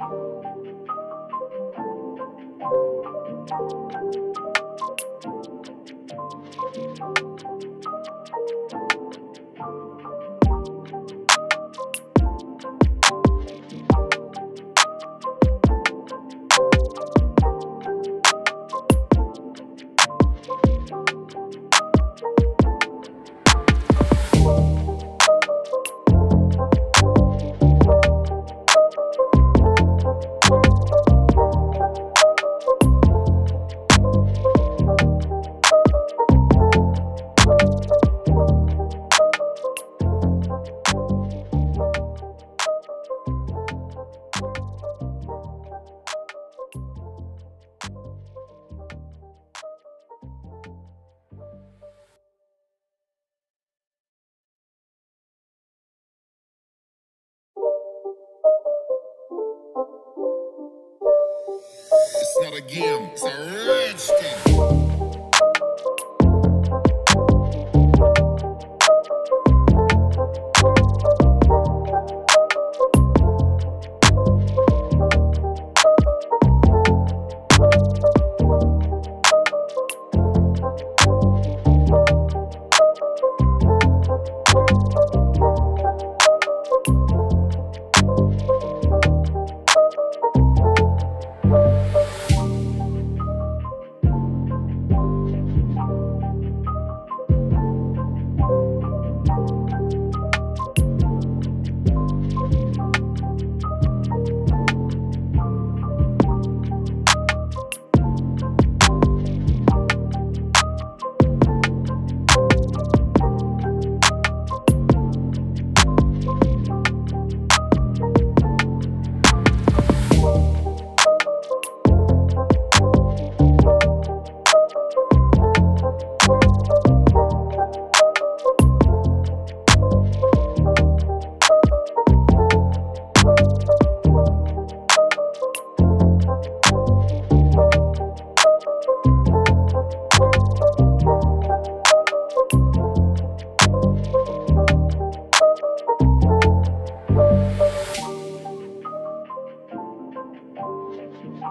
It's not a game, it's a rich.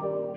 场。